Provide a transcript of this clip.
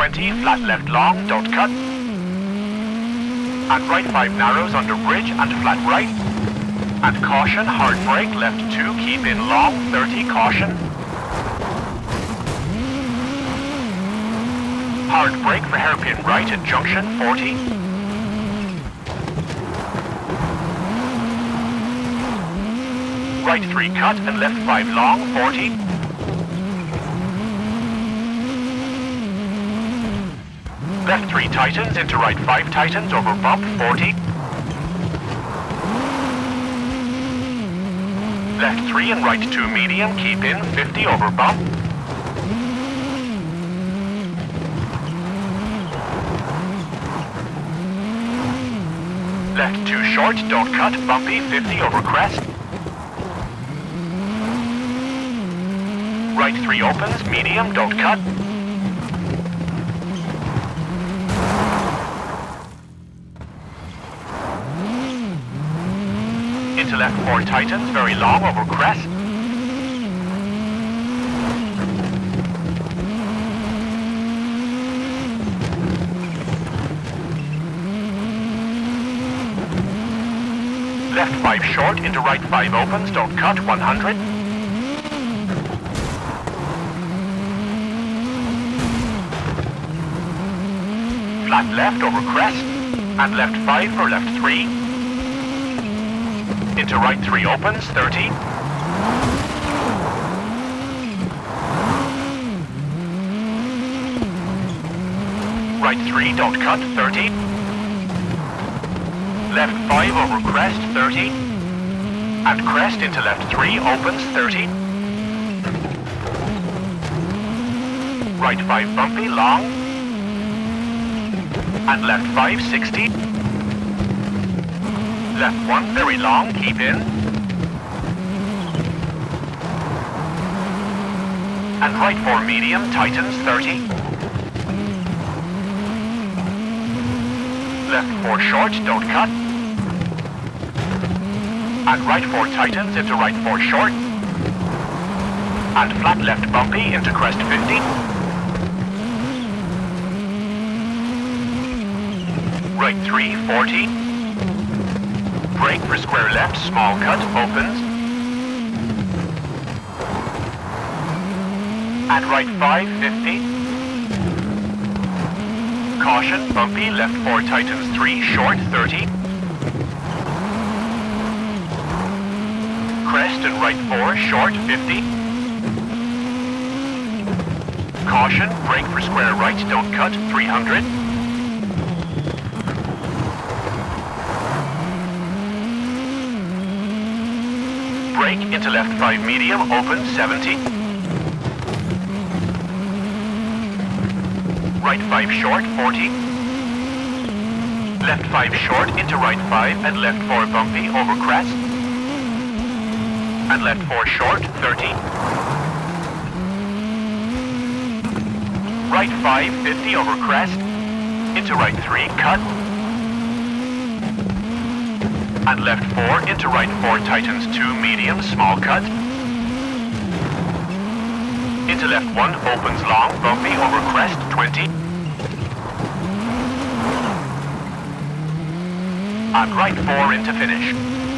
20, flat left long, don't cut. And right 5 narrows under bridge and flat right. And caution, hard brake, left 2, keep in long, 30, caution. Hard brake for hairpin right at junction, 40. Right 3 cut and left 5 long, 40. Left 3 tightens into right 5 tightens over bump, 40. Left 3 and right 2 medium, keep in, 50 over bump. Left 2 short, don't cut, bumpy, 50 over crest. Right 3 opens, medium, don't cut. Into left 4 tightens, very long over crest. Left 5 short into right 5 opens, don't cut, 100. Flat left over crest, and left 5 for left 3. Into right 3 opens, 30. Right 3, don't cut, 30. Left 5 over crest, 30. And crest into left 3, opens, 30. Right 5 bumpy, long. And left 5, 60. Left 1 very long, keep in. And right 4 medium, tightens, 30. Left 4 short, don't cut. And right 4 tightens into right 4 short. And flat left bumpy into crest 50. Right 3, 40. Brake for square left, small cut, opens. And right 5, 50. Caution, bumpy, left 4 tightens 3, short 30. Crest and right 4, short 50. Caution, brake for square right, don't cut, 300. Brake into left 5 medium, open 70. Right 5 short, 40. Left 5 short into right 5 and left 4 bumpy over crest. And left 4 short, 30. Right 5, 50 over crest. Into right 3, cut. And left 4 into right 4 tightens 2 medium, small cut. Into left 1 opens long, bumpy over crest, 20. And right 4 into finish.